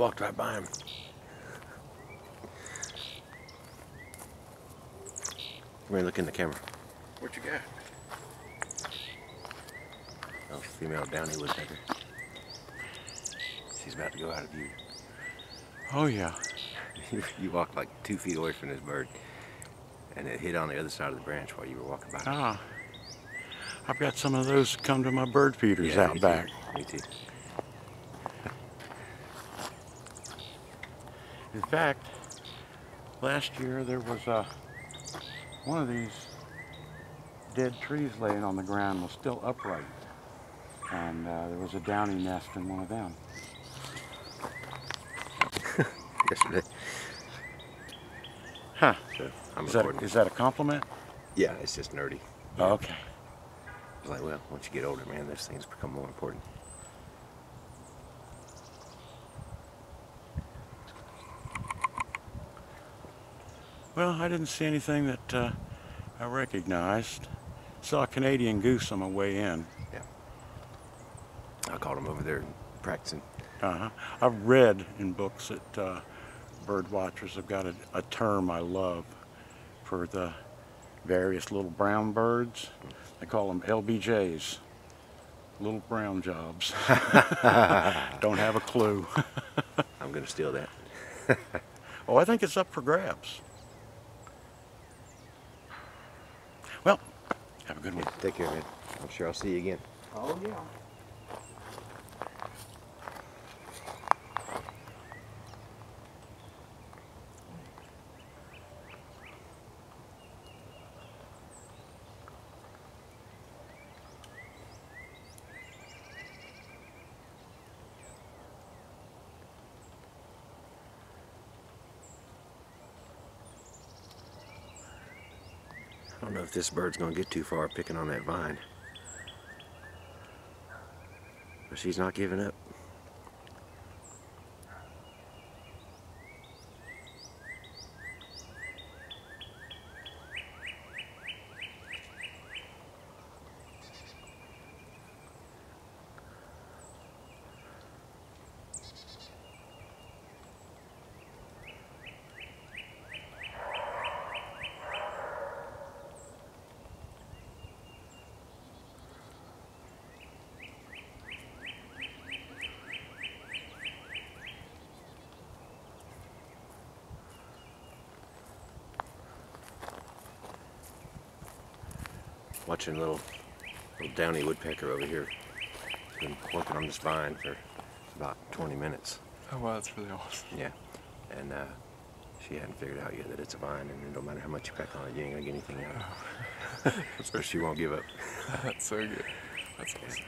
walked right by him. Come here, look in the camera. What you got? Oh, female downy woodpecker. She's about to go out of view. Oh yeah. you walked like two feet away from this bird, and it hit on the other side of the branch while you were walking by. Ah. I've got some of those come to my bird feeders Yeah, out me back. Too. Me too. In fact, last year there was uh, one of these dead trees laying on the ground was still upright. And uh, there was a downy nest in one of them. Yesterday. Huh. So I'm Is that, recording. is that a compliment? yeah, it's just nerdy. Oh, okay. It's like, well, once you get older, man, those things become more important. Well, I didn't see anything that uh, I recognized. Saw a Canadian goose on my way in. Yeah. I called him over there practicing. Uh-huh. I've read in books that uh, bird watchers have got a, a term I love for the various little brown birds. They call them LBJs, little brown jobs. Don't have a clue. I'm going to steal that. oh, I think it's up for grabs. Well, have a good one. Take care, man. I'm sure I'll see you again. Oh, yeah. I don't know if this bird's to get too far picking on that vine. But she's not giving up. Watching a little, little downy woodpecker over here. Been working on this vine for about 20 minutes. Oh wow, that's really awesome. Yeah. And uh, she hadn't figured out yet that it's a vine, and no matter how much you peck on it, you ain't gonna get anything out of it. so she won't give up. That's so good. That's awesome.